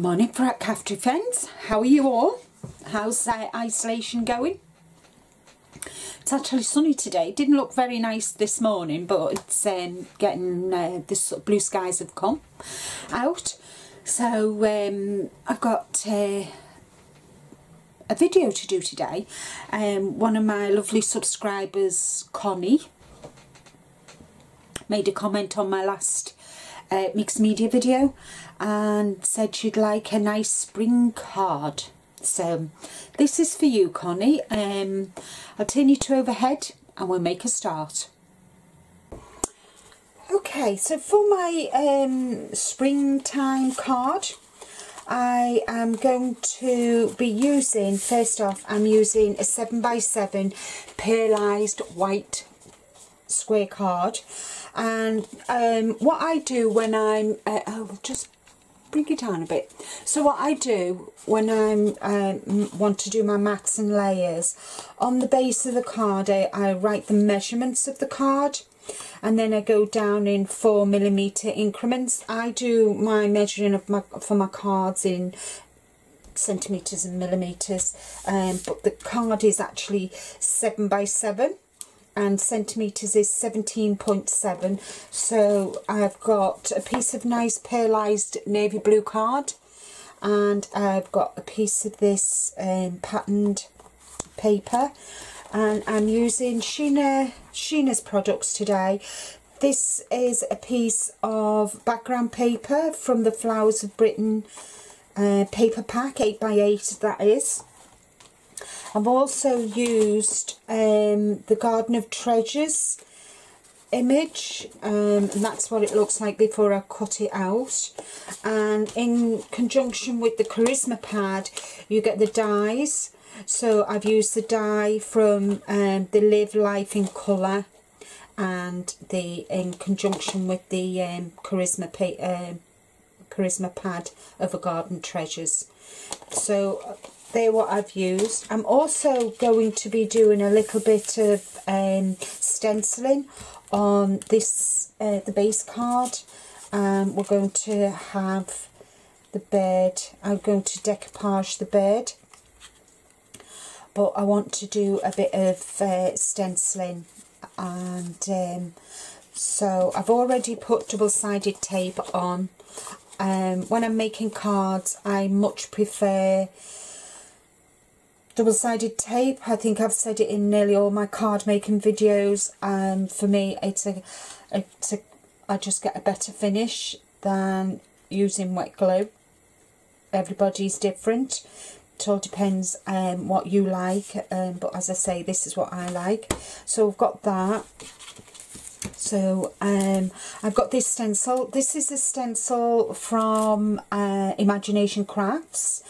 Morning Frat Cafetery friends, how are you all? How's uh, isolation going? It's actually sunny today, didn't look very nice this morning but it's um, getting, uh, the blue skies have come out so um, I've got uh, a video to do today. Um, one of my lovely subscribers, Connie, made a comment on my last uh, mixed media video and said she'd like a nice spring card. So this is for you Connie. Um, I'll turn you to overhead and we'll make a start. Okay, so for my um, springtime card, I am going to be using, first off, I'm using a 7x7 pearlised white square card. And um, what I do when I'm, uh, I'll just bring it down a bit. So what I do when I um, want to do my mats and layers, on the base of the card I, I write the measurements of the card and then I go down in four millimeter increments. I do my measuring of my for my cards in centimeters and millimeters, um, but the card is actually seven by seven and centimeters is 17.7 so I've got a piece of nice pearlized navy blue card and I've got a piece of this um, patterned paper and I'm using Sheena, Sheena's products today. This is a piece of background paper from the Flowers of Britain uh, paper pack, 8x8 that is. I've also used um, the Garden of Treasures image um, and that's what it looks like before I cut it out and in conjunction with the charisma pad you get the dies so I've used the die from um, the Live Life in Colour and the in conjunction with the um, Charisma uh, Charisma pad of a Garden Treasures. So they're what I've used. I'm also going to be doing a little bit of um, stenciling on this uh, the base card. Um, we're going to have the bird. I'm going to decoupage the bird but I want to do a bit of uh, stenciling and um, so I've already put double-sided tape on um, when I'm making cards I much prefer double-sided tape. I think I've said it in nearly all my card making videos. And um, for me it's a, it's a I just get a better finish than using wet glue. Everybody's different. It all depends um, what you like um, but as I say this is what I like. So I've got that. So um, I've got this stencil. This is a stencil from uh, Imagination Crafts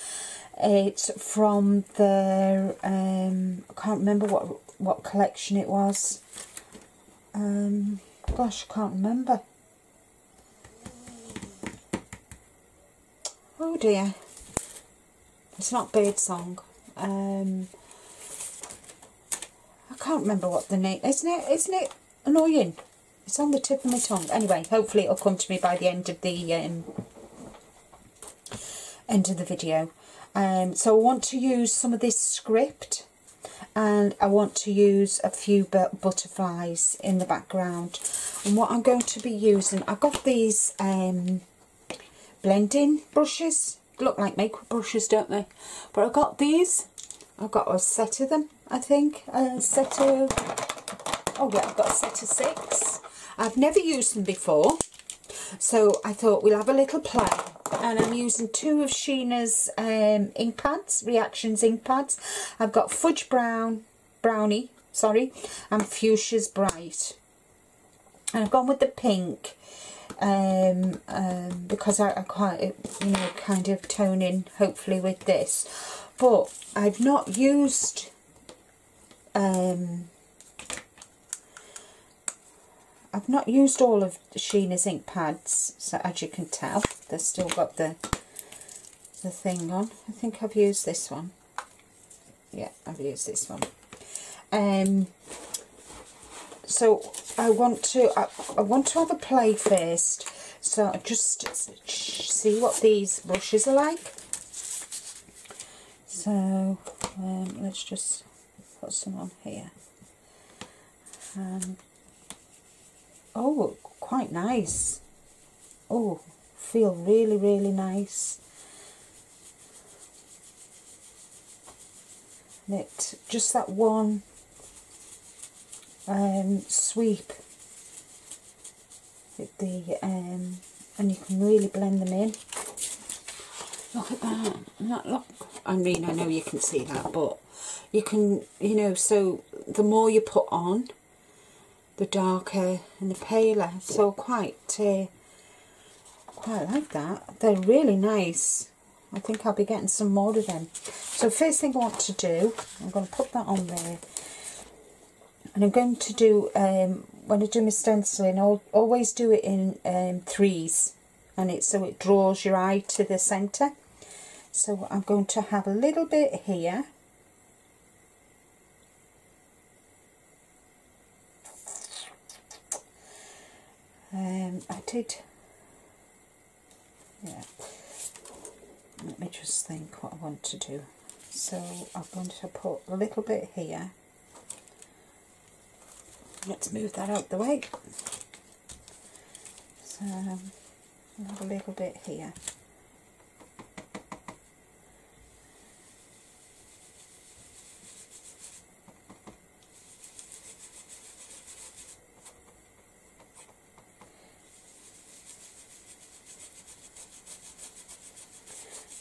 it's from the um, I can't remember what what collection it was um, gosh I can't remember oh dear it's not Birdsong. Um, I can't remember what the name. Isn't it? Isn't it annoying? It's on the tip of my tongue. Anyway, hopefully it'll come to me by the end of the um, end of the video. Um, so I want to use some of this script and I want to use a few butterflies in the background and what I'm going to be using I've got these um, blending brushes look like makeup brushes, don't they? But I've got these. I've got a set of them, I think. A set of... Oh, yeah, I've got a set of six. I've never used them before. So I thought we'll have a little play. And I'm using two of Sheena's um, ink pads, Reactions ink pads. I've got Fudge Brown, Brownie, sorry, and Fuchsia's Bright. And I've gone with the pink um, um, because I, I quite, you know, kind of toning hopefully with this. But I've not used um, I've not used all of Sheena's ink pads, so as you can tell, they've still got the the thing on. I think I've used this one. Yeah, I've used this one. Um, so I want to I, I want to have a play first So I just see what these brushes are like. So um, let's just put some on here. Um, oh, quite nice. Oh, feel really, really nice. And it just that one um, sweep the um, and you can really blend them in. Look at that. That look. I mean, I know you can see that, but you can, you know, so the more you put on, the darker and the paler. So quite, uh, quite like that. They're really nice. I think I'll be getting some more of them. So first thing I want to do, I'm going to put that on there. And I'm going to do, um, when I do my stenciling, I'll always do it in um, threes. And it so it draws your eye to the centre. So I'm going to have a little bit here. Um, I did, yeah, let me just think what I want to do. So I'm going to put a little bit here. Let's move that out the way. So a little bit here.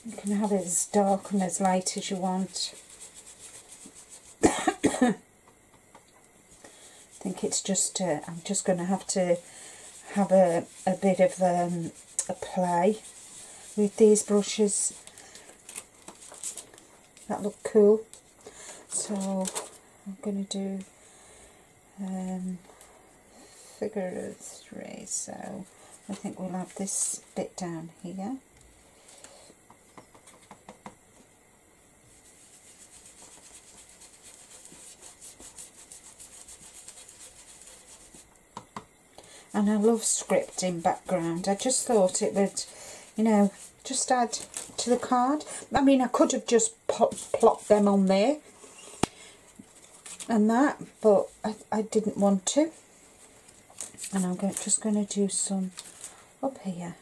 You can have it as dark and as light as you want. I think it's just, uh, I'm just going to have to have a, a bit of um, a play with these brushes that look cool. So I'm going to do um, figure of three, so I think we'll have this bit down here. And I love scripting background. I just thought it would, you know, just add to the card. I mean, I could have just pop, plopped them on there and that, but I, I didn't want to. And I'm just going to do some up here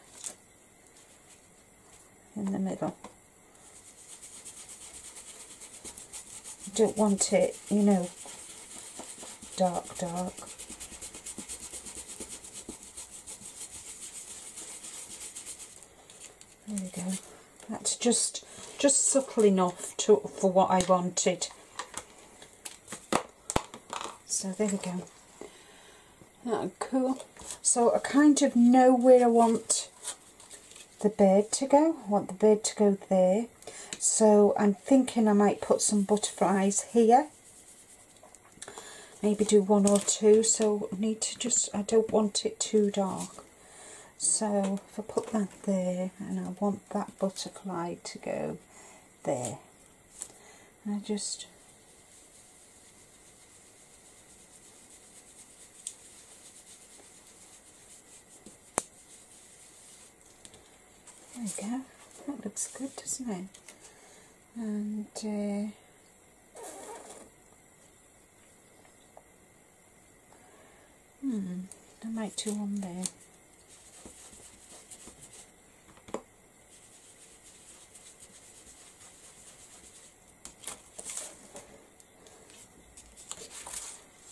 in the middle. I don't want it, you know, dark, dark. There we go. That's just just subtle enough to for what I wanted. So there we go. Oh, cool. So I kind of know where I want the bird to go. I want the bird to go there. So I'm thinking I might put some butterflies here. Maybe do one or two. So I need to just, I don't want it too dark. So if I put that there and I want that butterfly to go there, I just There we go. That looks good, doesn't it? And uh, hmm, I might do one there.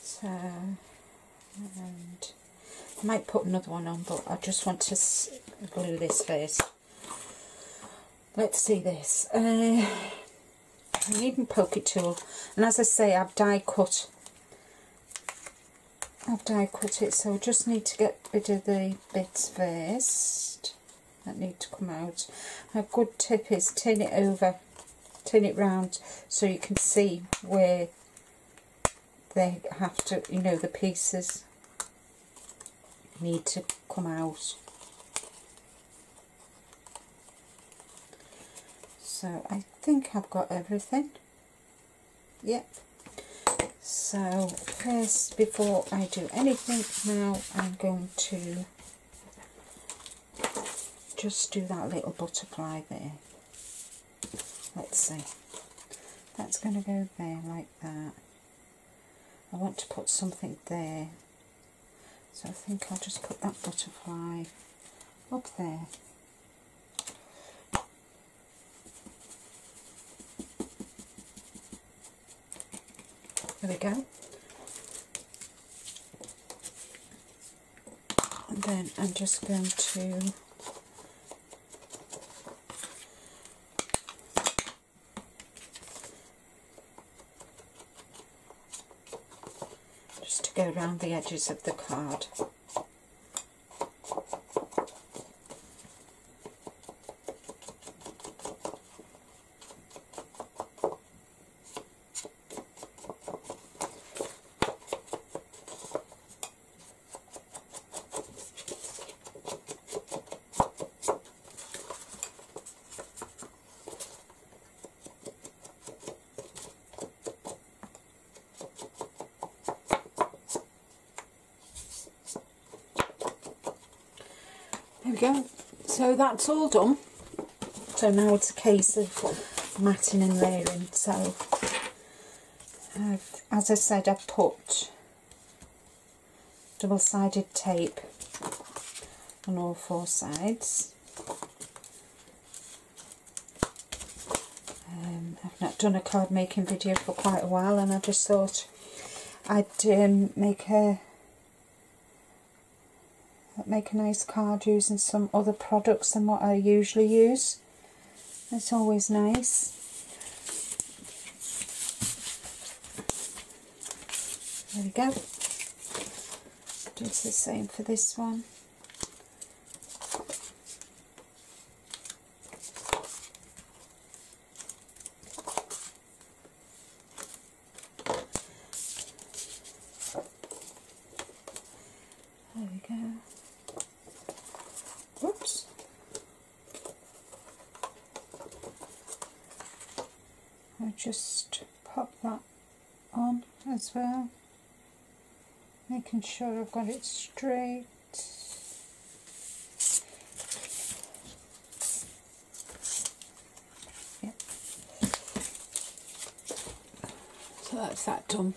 So, and I put another one on, but I just want to glue this first. Let's see this. Uh, I need my pocket tool, and as I say, I've die cut. I've die cut it, so I just need to get rid of the bits first that need to come out. A good tip is turn it over, turn it round, so you can see where they have to, you know, the pieces need to come out. So I think I've got everything. Yep. So first, before I do anything now, I'm going to just do that little butterfly there. Let's see. That's going to go there like that. I want to put something there. So I think I'll just put that butterfly up there. There we go. And then I'm just going to around the edges of the card. We go. So that's all done. So now it's a case of matting and layering. So, I've, as I said, I've put double-sided tape on all four sides. Um, I've not done a card making video for quite a while and I just thought I'd um, make a make a nice card using some other products than what I usually use. It's always nice. There we go. Do the same for this one. There we go. Whoops. I just pop that on as well, making sure I've got it straight. Yep. So that's that done.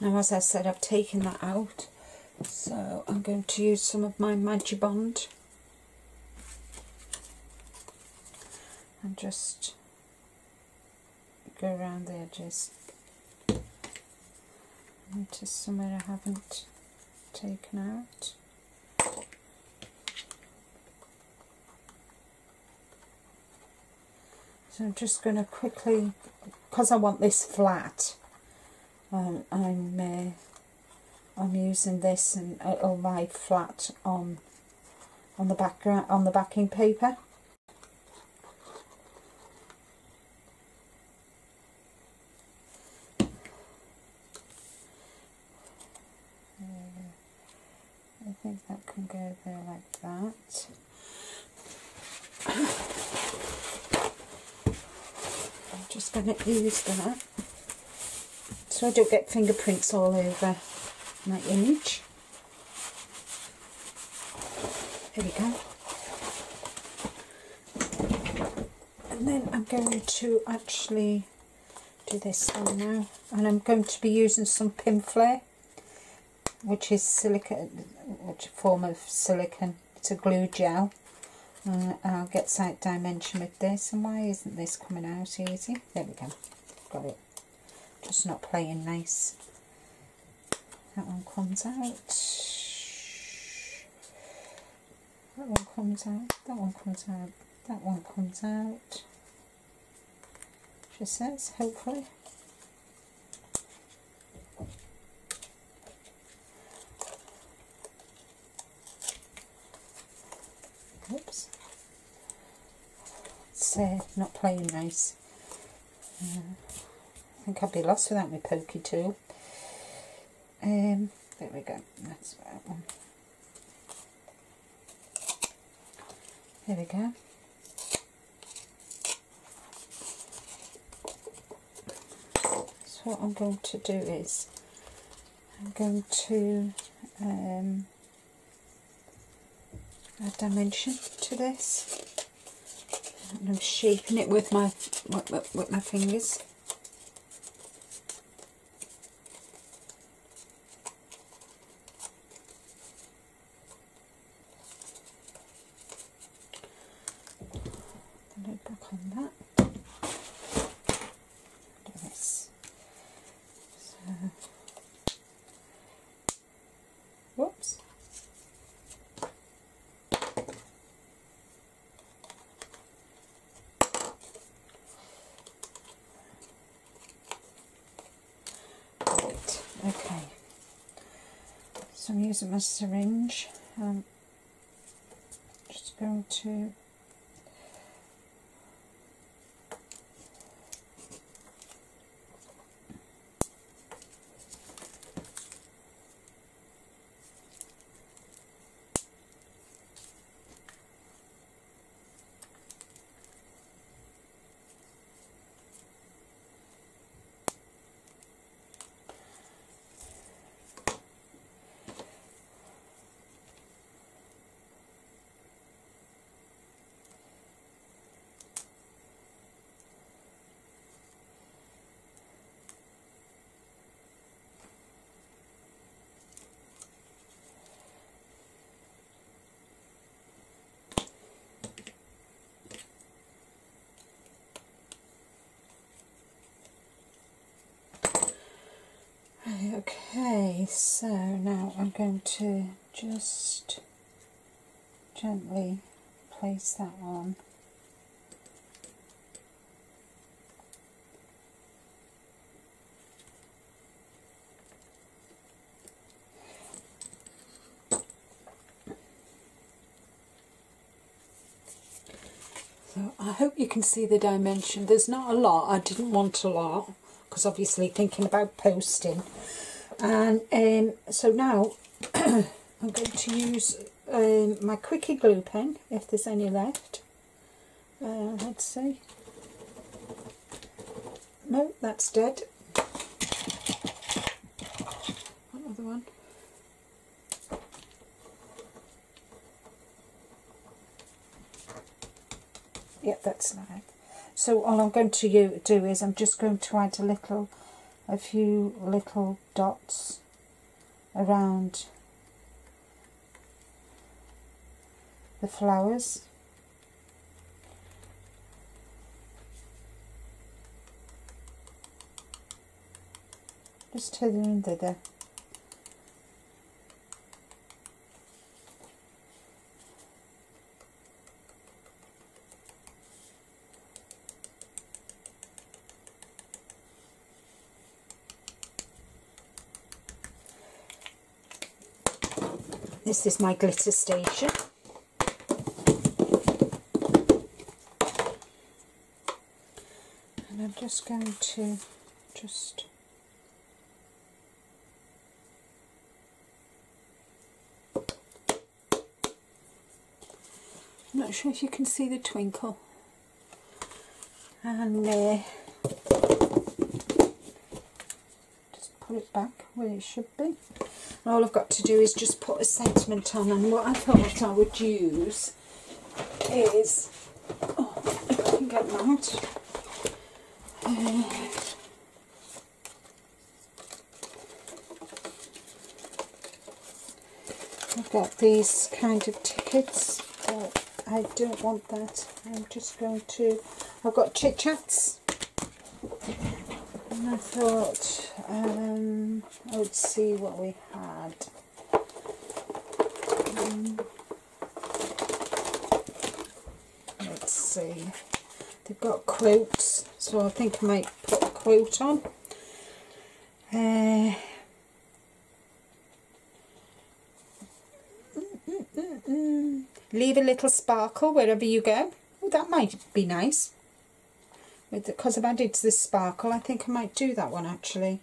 Now as I said I've taken that out so I'm going to use some of my Magibond and just go around the edges into somewhere I haven't taken out. So I'm just going to quickly, because I want this flat, um, I'm uh, I'm using this and it'll lie flat on on the background on the backing paper. Uh, I think that can go there like that. I'm just going to use that so I don't get fingerprints all over my image. There we go. And then I'm going to actually do this one now. And I'm going to be using some Pinflair, which is silicone, which form of silicone. It's a glue gel. Uh, I'll get side dimension with this. And why isn't this coming out easy? There we go. Got it. Just not playing nice. That one comes out. That one comes out. That one comes out. That one comes out. She says, hopefully. Uh, not playing nice. Uh, I think I'd be lost without my pokey tool. Um, there we go. That's that one. There we go. So what I'm going to do is I'm going to um, add dimension to this. And I'm shaping it with my with, with, with my fingers. The lid back on that. Do this. So, whoops. Right, okay. So I'm using my syringe. Um, just going to Okay, so now I'm going to just gently place that on. So I hope you can see the dimension. There's not a lot. I didn't want a lot because obviously thinking about posting. And um, so now I'm going to use um, my Quickie glue pen if there's any left. Uh, let's see. No, that's dead. Another one. Yep, that's nice. So all I'm going to do is I'm just going to add a little, a few little dots around the flowers. Just hither and thither. This is my glitter station. And I'm just going to just I'm not sure if you can see the twinkle. And uh, just put it back where it should be. All I've got to do is just put a sentiment on and what I thought I would use is oh I can get them out uh, I've got these kind of tickets but I don't want that. I'm just going to I've got chit chats and I thought um, would see what we had. Um, let's see. They've got quotes, so I think I might put a quote on. Uh, leave a little sparkle wherever you go. That might be nice because I've added this sparkle I think I might do that one actually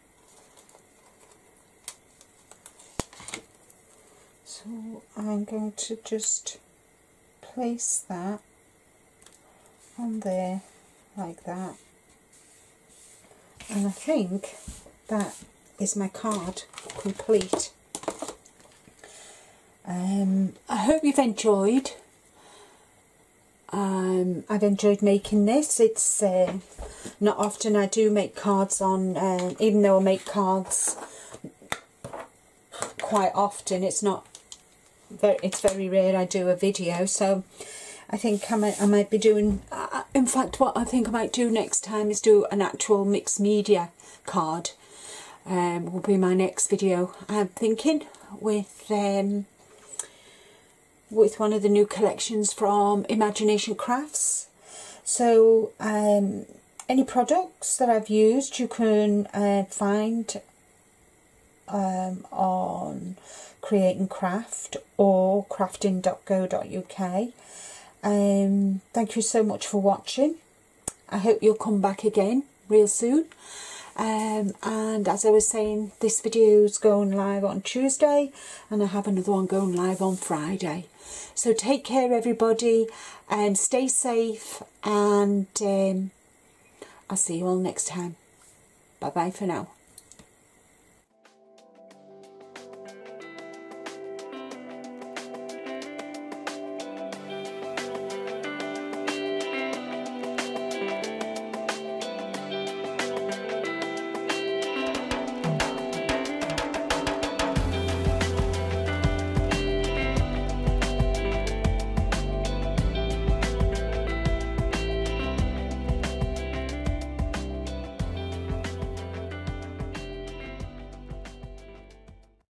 so I'm going to just place that on there like that and I think that is my card complete Um, I hope you've enjoyed. Um, I've enjoyed making this. It's uh, not often I do make cards on, uh, even though I make cards quite often. It's not it's very rare I do a video. So I think I might, I might be doing, uh, in fact what I think I might do next time is do an actual mixed media card. Um, will be my next video. I'm thinking with um, with one of the new collections from Imagination Crafts. So um, any products that I've used you can uh, find um, on Create and Craft or crafting.co.uk. Um, thank you so much for watching. I hope you'll come back again real soon. Um, and as I was saying, this video is going live on Tuesday and I have another one going live on Friday. So take care everybody and stay safe and um, I'll see you all next time. Bye bye for now.